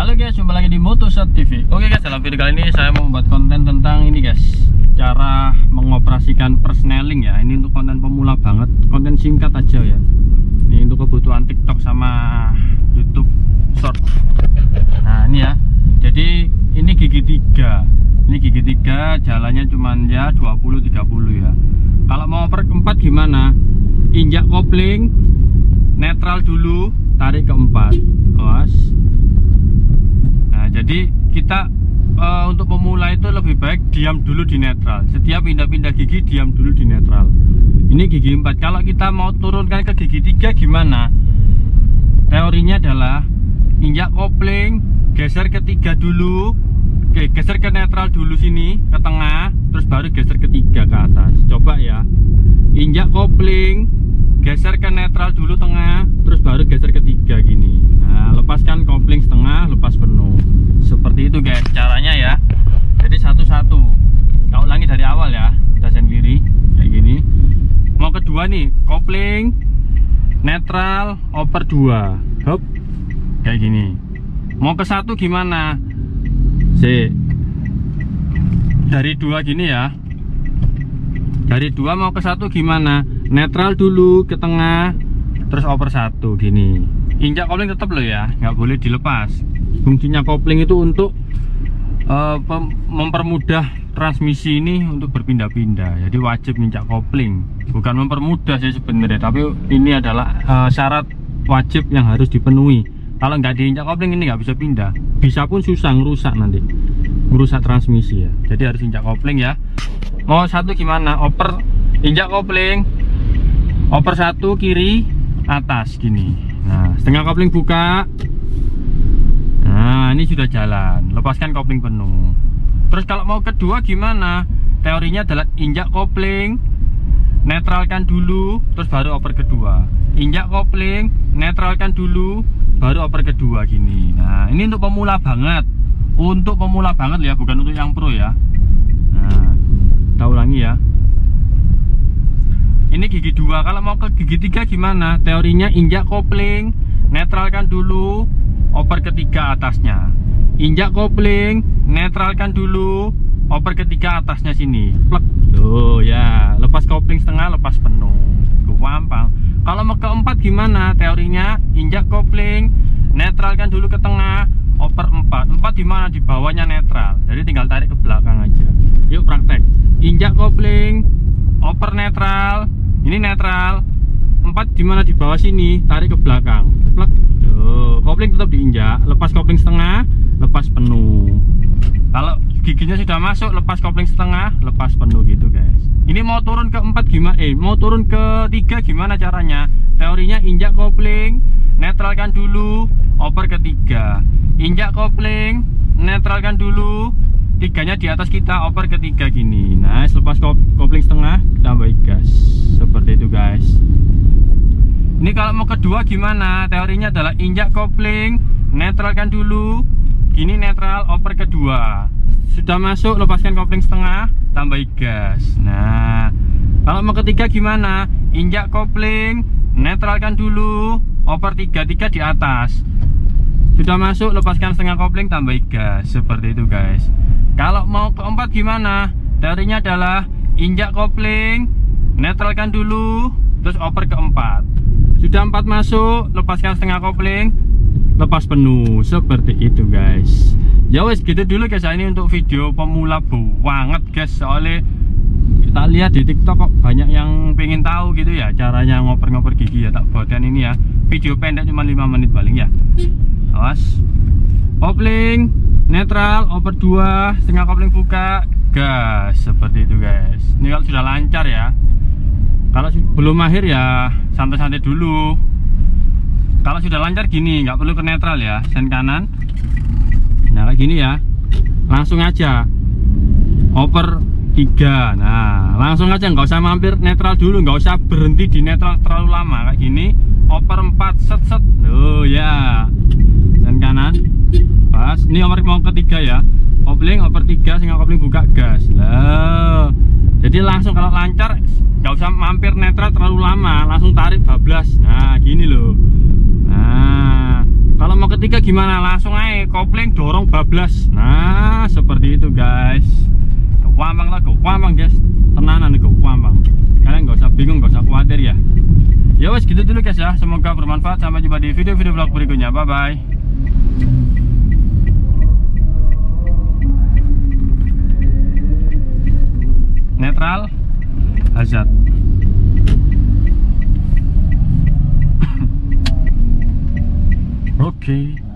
Halo guys, jumpa lagi di Motosat TV. Oke guys, dalam video kali ini saya mau membuat konten tentang ini guys, cara mengoperasikan persneling ya. Ini untuk konten pemula banget, konten singkat aja ya. Ini untuk kebutuhan TikTok sama YouTube Short. Nah ini ya, jadi ini gigi tiga. Ini gigi tiga, jalannya cuman ya 20-30 ya. Kalau mau oper keempat gimana? Injak kopling, netral dulu, tarik keempat. Awas jadi kita uh, untuk pemula itu lebih baik diam dulu di netral. Setiap pindah-pindah gigi diam dulu di netral. Ini gigi 4 kalau kita mau turunkan ke gigi 3 gimana? Teorinya adalah injak kopling geser ke tiga dulu. Oke geser ke netral dulu sini ke tengah terus baru geser ke tiga ke atas. Coba ya. Injak kopling geser ke netral dulu tengah terus baru geser ke tiga gini. Nah lepaskan kopling setengah lepas seperti itu guys caranya ya. Jadi satu-satu. Kita ulangi dari awal ya kita sendiri kayak gini. Mau kedua nih kopling netral oper dua. Hop kayak gini. Mau ke satu gimana? Si dari dua gini ya. Dari dua mau ke satu gimana? Netral dulu ke tengah terus oper satu gini. Injak kopling tetap loh ya nggak boleh dilepas fungsinya kopling itu untuk uh, mempermudah transmisi ini untuk berpindah-pindah. Jadi wajib nginjak kopling. Bukan mempermudah sih sebenarnya tapi ini adalah uh, syarat wajib yang harus dipenuhi. Kalau nggak diinjak kopling ini nggak bisa pindah. Bisa pun susah ngerusak nanti. Merusak transmisi ya. Jadi harus injak kopling ya. Mau satu gimana? Oper injak kopling. Oper satu kiri atas gini. Nah setengah kopling buka Nah ini sudah jalan. Lepaskan kopling penuh. Terus kalau mau kedua gimana? Teorinya adalah injak kopling Netralkan dulu Terus baru oper kedua. Injak kopling Netralkan dulu Baru oper kedua gini. Nah ini untuk pemula banget. Untuk pemula banget ya Bukan untuk yang pro ya. Nah Kita ulangi ya. Ini gigi dua. Kalau mau ke gigi tiga gimana? Teorinya injak kopling Netralkan dulu oper ketiga atasnya. Injak kopling netralkan dulu. Oper ketiga atasnya sini. Plek. Tuh ya. Lepas kopling setengah lepas penuh. Gampang kalau mau keempat gimana teorinya? Injak kopling netralkan dulu ke tengah. Oper empat. Empat di mana? Di bawahnya netral. Jadi tinggal tarik ke belakang aja. Yuk praktek. Injak kopling oper netral. Ini netral. Empat di mana? Di bawah sini. Tarik ke belakang lepas kopling setengah, lepas penuh. Kalau giginya sudah masuk, lepas kopling setengah, lepas penuh gitu guys. Ini mau turun ke empat gimana? Eh, mau turun ke tiga gimana caranya? Teorinya injak kopling, netralkan dulu, oper ketiga. Injak kopling, netralkan dulu, tiganya di atas kita, oper ketiga gini. Nice, lepas kopling setengah, tambah gas. Seperti itu guys ini kalau mau kedua gimana? Teorinya adalah injak kopling netralkan dulu. Gini netral oper kedua. Sudah masuk lepaskan kopling setengah tambah gas. Nah kalau mau ketiga gimana? Injak kopling netralkan dulu oper tiga tiga di atas. Sudah masuk lepaskan setengah kopling tambah gas. Seperti itu guys. Kalau mau keempat gimana? Teorinya adalah injak kopling netralkan dulu terus oper keempat sudah empat masuk lepaskan setengah kopling lepas penuh. Seperti itu guys. Ya wes gitu dulu guys. Ini untuk video pemula banget guys. Soalnya kita lihat di tiktok kok banyak yang pengen tahu gitu ya caranya ngoper-ngoper gigi ya tak buatkan ini ya. Video pendek cuma 5 menit paling ya. Awas. Kopling netral oper 2 setengah kopling buka gas. Seperti itu guys. Ini kalau sudah lancar ya. Kalau belum mahir ya santai-santai dulu. Kalau sudah lancar gini nggak perlu ke netral ya sen kanan. Nah kayak gini ya. Langsung aja. Oper 3 nah langsung aja nggak usah mampir netral dulu nggak usah berhenti di netral terlalu lama. Kayak gini oper 4 set set. Oh ya. Sen kanan. Pas. Ini oper mau ketiga ya. Kopling oper 3 sehingga kopling buka gas. Lah jadi langsung kalau lancar nggak usah mampir netral terlalu lama langsung tarik bablas. Nah gini loh. Nah kalau mau ketiga gimana? Langsung aja kopling dorong bablas. Nah seperti itu guys. Gampang lah gampang guys. Tenanan gampang kalian nggak usah bingung nggak usah khawatir ya. Ya wes gitu dulu guys ya. Semoga bermanfaat. Sampai jumpa di video-video vlog berikutnya. Bye bye netral hazard oke okay.